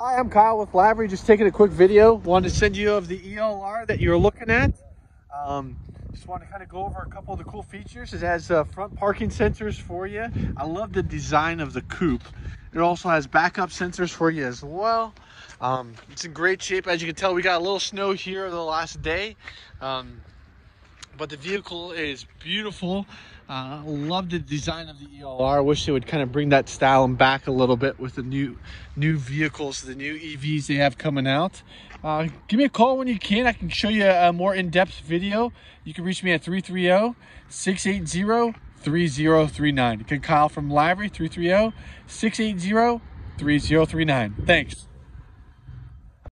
Hi, I'm Kyle with Lavery. Just taking a quick video. Wanted to send you of the ELR that you're looking at. Um, just want to kind of go over a couple of the cool features. It has uh, front parking sensors for you. I love the design of the coupe. It also has backup sensors for you as well. Um, it's in great shape. As you can tell, we got a little snow here the last day. Um, but the vehicle is beautiful. Uh, love the design of the ELR. I wish they would kind of bring that style back a little bit with the new new vehicles, the new EVs they have coming out. Uh, give me a call when you can. I can show you a more in-depth video. You can reach me at 330-680-3039. You can call from Lavery 330-680-3039. Thanks.